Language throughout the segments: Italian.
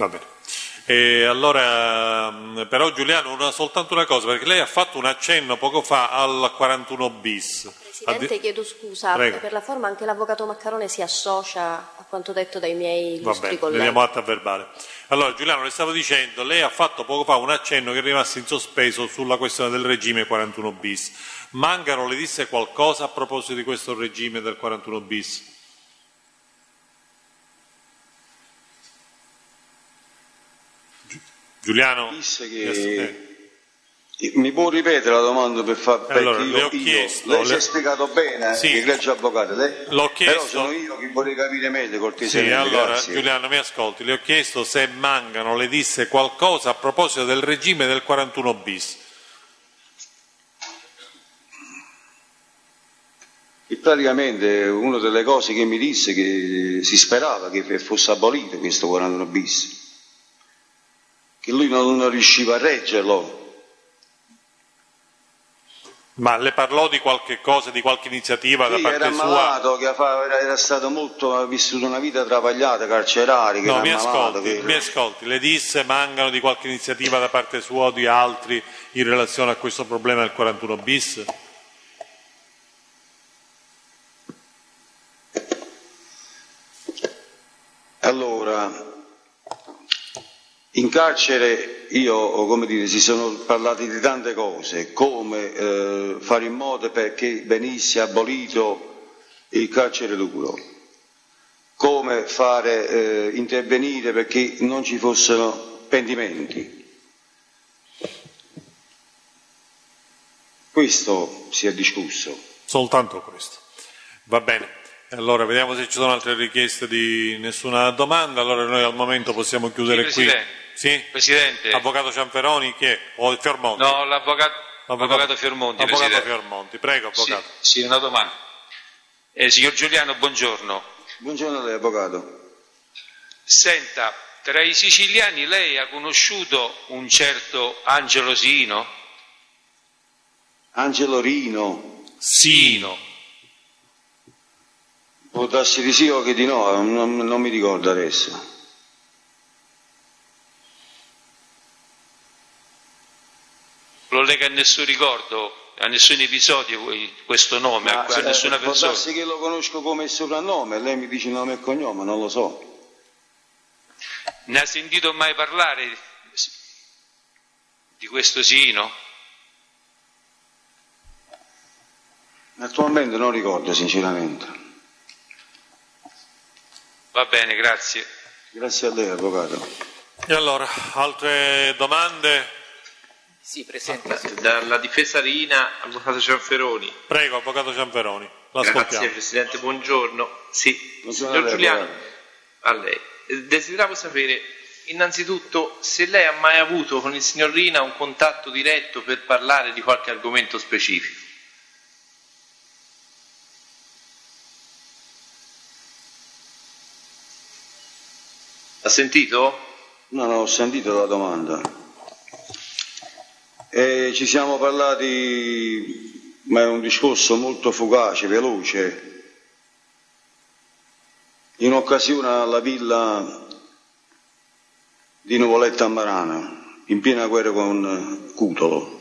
Va bene. E allora, mh, però Giuliano, una, soltanto una cosa, perché lei ha fatto un accenno poco fa al 41 bis. Presidente, Addi- chiedo scusa, Prego. per la forma anche l'avvocato Maccarone si associa a quanto detto dai miei Va illustri bene, colleghi. vediamo atto a verbale. Allora, Giuliano, le stavo dicendo, lei ha fatto poco fa un accenno che è rimasto in sospeso sulla questione del regime 41 bis. Mangaro le disse qualcosa a proposito di questo regime del 41 bis? Giuliano? Disse che... eh. Mi può ripetere la domanda per far perché Allora, io, le ho io- chiesto, lei si le- è spiegato bene, Sì. sì. egregio avvocato, lei... L'ho chiesto- però sono io che vorrei capire meglio Sì, cortesemente, allora, grazie. Giuliano, mi ascolti, le ho chiesto se Mangano le disse qualcosa a proposito del regime del 41 bis. E praticamente una delle cose che mi disse che si sperava che fosse abolito questo 41 bis, che lui non, non riusciva a reggerlo. Ma le parlò di qualche cosa, di qualche iniziativa da Sì, parte era sua? malato, che era, stato molto, ha vissuto una vita travagliata, carceraria, No, mi malato, ascolti, che- mi ascolti, le disse Mangano di qualche iniziativa da parte sua o di altri in relazione a questo problema del 41 bis? Allora, in carcere io, come dire, si sono parlati di tante cose, come eh, fare in modo perché venisse abolito il carcere duro, come fare eh, intervenire perché non ci fossero pentimenti. Questo si è discusso. Soltanto questo. Va bene. Allora, vediamo se ci sono altre richieste di nessuna domanda. Allora noi al momento possiamo chiudere Sì, qui. Presidente. Sì? Presidente. Avvocato Cianferoni, chi è? O Fiormonti? No, l'avvocato, l'avvocato Fiormonti, Avvocato Presidente. Fiormonti, prego, Sì, avvocato. sì, una domanda. Eh, signor Giuliano, buongiorno. Buongiorno a lei, avvocato. Senta, tra i siciliani lei ha conosciuto un certo Angelo Sino? Angelo Rino. Sino. Può darsi di sì o che di no, non, non mi ricordo adesso. Lega a nessun ricordo, a nessun episodio que- questo nome, a, a se- nessuna può persona? darsi che lo conosco come soprannome, lei mi dice nome e cognome, non lo so. Ne ha sentito mai parlare di questo Sino? Attualmente non ricordo sinceramente. Va bene, grazie. Grazie a lei, avvocato. E allora, altre domande? Sì, Presidente, dalla difesa di Ina, Avvocato Cianferoni. Prego, avvocato Cianferoni, Grazie. Presidente, buongiorno. Sì, Buongiorno signor Giuliano, a lei. Desideravo sapere innanzitutto se lei ha mai avuto con il signor Rina un contatto diretto per parlare di qualche argomento specifico. Ha sentito? No, no, ho sentito la domanda. E ci siamo parlati, ma è un discorso molto fugace, veloce, in occasione alla villa di Nuvoletta Marana, in piena guerra con Cutolo.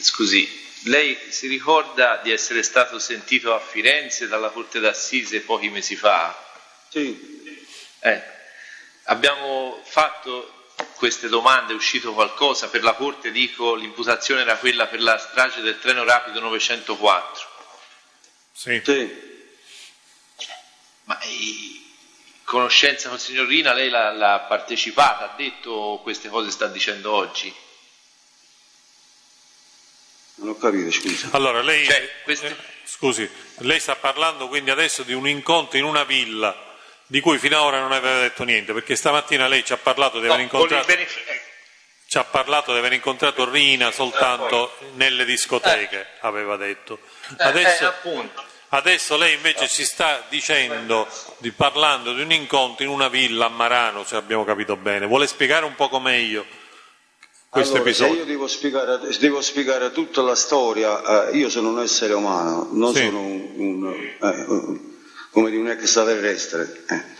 Scusi, lei si ricorda di essere stato sentito a Firenze dalla Corte d'Assise pochi mesi fa? Sì, Eh, abbiamo fatto queste domande, è uscito qualcosa, per la Corte dico l'imputazione era quella per la strage del treno rapido 904, Sì. sì. ma in conoscenza con il signor Rina lei l'ha, l'ha partecipata, ha detto queste cose sta dicendo oggi? Non ho capito, scusa. Allora, lei, Cioè, queste- eh, scusi, lei sta parlando quindi adesso di un incontro in una villa di cui fino ad ora non aveva detto niente, perché stamattina lei ci ha parlato di aver No, con incontrato, eh, ci ha parlato di aver incontrato Rina soltanto nelle discoteche, aveva detto. eh, Adesso, eh, adesso lei invece ci sta dicendo, di, parlando di un incontro in una villa a Marano, se abbiamo capito bene. Vuole spiegare un poco meglio questo Allora, se episodio? io devo spiegare, devo spiegare tutta la storia, eh, io sono un essere umano, non Sì. sono un, un- eh, un- come di un extraterrestre. Eh.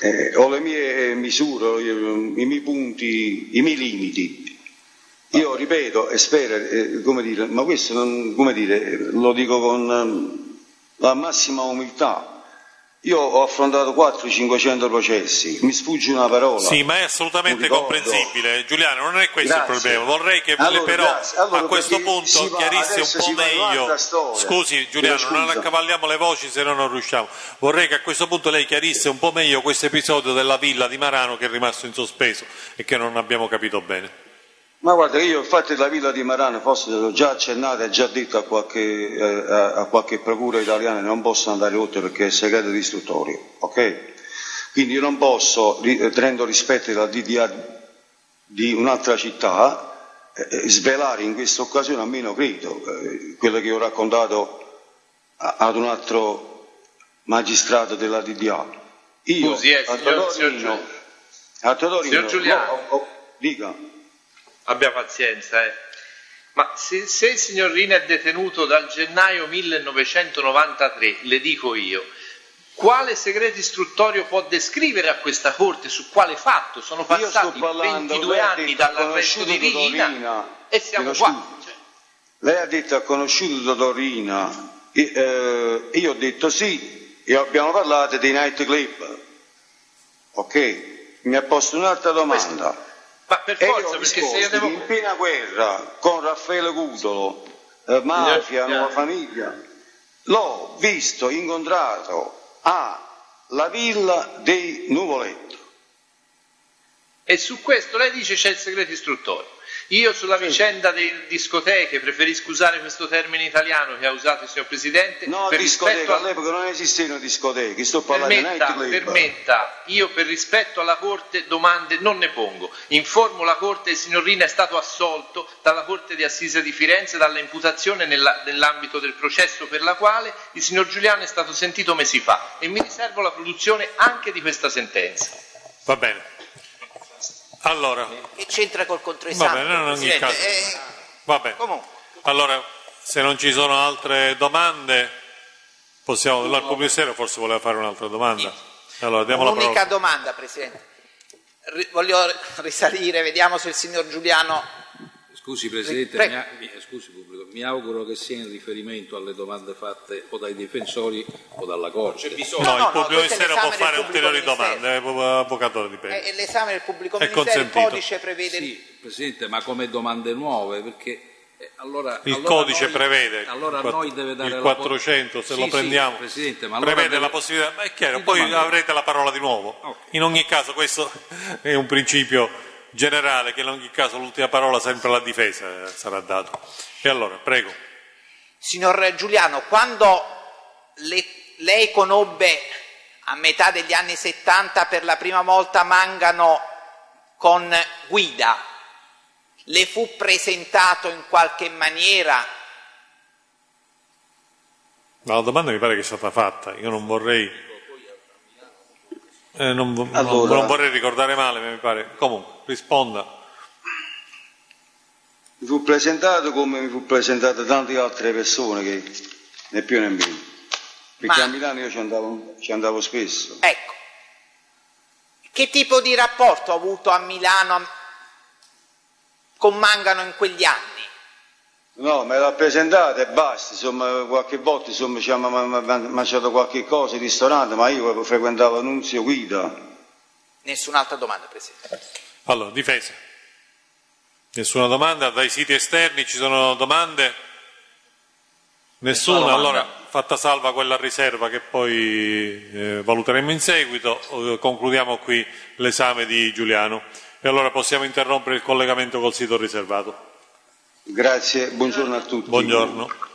Eh, ho le mie misure, i miei punti, i miei limiti. Io ripeto e spero, eh, come dire, ma questo non, come dire, lo dico con eh, la massima umiltà, io ho affrontato 400-500 processi, mi sfugge una parola. Sì, ma è assolutamente comprensibile. Giuliano, non è questo Grazie. il problema. Vorrei che allora, però allora, a questo punto chiarisse un po' meglio. Scusi Giuliano, non accavalliamo le voci se no non riusciamo. Vorrei che a questo punto lei chiarisse un po' meglio questo episodio della villa di Marano che è rimasto in sospeso e che non abbiamo capito bene. Ma guarda, io infatti la villa di Marano forse l'ho già accennato e già detto a qualche, eh, a qualche procura italiana non posso andare oltre perché è segreto di istruttorio, ok? Quindi io non posso, tenendo rispetto alla DDA di un'altra città, eh, svelare in questa occasione, almeno credo, eh, quello che ho raccontato a, ad un altro magistrato della DDA. Io, Scusi, eh, a signor, Todorino, signor, a Todorino, signor Giuliano. no, oh, oh, dica. Abbia pazienza, eh. Ma se, se il signor Rina è detenuto dal gennaio 1993, le dico io, quale segreto istruttorio può descrivere a questa Corte su quale fatto? Sono passati parlando, 22 lei ha anni dall'arresto di Rina Dottorina, e siamo qua. Cioè, Lei ha detto ha conosciuto Dottorina, e, eh, io ho detto sì, e abbiamo parlato dei night club. Ok? Mi ha posto un'altra domanda. Ma per forza, perché se io che in piena guerra con Raffaele Cutolo, eh, mafia, Signor- nuova famiglia, l'ho visto, incontrato alla villa dei Nuvoletto. E su questo lei dice c'è il segreto istruttorio. Io sulla vicenda delle discoteche preferisco usare questo termine italiano che ha usato il signor Presidente No, per discoteca, rispetto a- all'epoca non esistevano discoteche, sto parlando di Permetta, club. permetta, io per rispetto alla Corte domande non ne pongo. Informo la Corte, il signor Rina è stato assolto dalla Corte di Assise di Firenze dalla imputazione nella- nell'ambito del processo per la quale il signor Giuliano è stato sentito mesi fa e mi riservo la produzione anche di questa sentenza. Va bene. Allora, Che c'entra col controesame? bene, in ogni caso. Eh, Va bene. comunque, Allora, se non ci sono altre domande, possiamo. Pubblico ministero forse voleva fare un'altra domanda. Allora, diamo la un'unica domanda, Presidente. Ri- voglio risalire, vediamo se il signor Giuliano... Scusi Presidente, Prego. mi, a- mi- scusi pubblico, mi auguro che sia in riferimento alle domande fatte o dai difensori o dalla Corte. No, No, il no, no, pubblico ministero può fare ulteriori domande, eh, avvocato di È, Pena. è l'esame del pubblico È ministero, il consentito. codice prevede... Sì, Presidente, ma come domande nuove, perché eh, allora... Il allora codice noi- prevede allora il quatt- noi deve dare il la 400, se Sì, lo sì, prendiamo, Presidente, ma allora prevede deve- la possibilità, ma è chiaro, poi domande. avrete la parola di nuovo. Ok. In ogni caso questo è un principio generale che in ogni caso l'ultima parola sempre alla difesa eh, sarà dato. E allora, prego. Signor Giuliano, quando le- lei conobbe a metà degli anni 70 per la prima volta Mangano con guida, le fu presentato in qualche maniera? Ma la domanda mi pare che è stata fatta, io non vorrei, eh, non, vo- non- Allora. non vorrei ricordare male, ma mi pare. Comunque, risponda. Mi fu presentato come mi fu presentato tante altre persone che né più né meno. Perché Ma- a Milano io ci andavo, ci andavo spesso. Ecco, che tipo di rapporto ha avuto a Milano a- con Mangano in quegli anni? No, me l'ha presentato e basta, insomma, qualche volta insomma, ci hanno ma- ma- ma- mangiato qualche cosa in ristorante, ma io frequentavo Nunzio Guida. Nessun'altra domanda, Presidente. Allora, difesa. Nessuna domanda? Dai siti esterni ci sono domande? Nessuna? Nessuna domanda. Allora, fatta salva quella riserva che poi eh, valuteremo in seguito, eh, concludiamo qui l'esame di Giuliano. E allora possiamo interrompere il collegamento col sito riservato. Grazie, buongiorno a tutti. Buongiorno.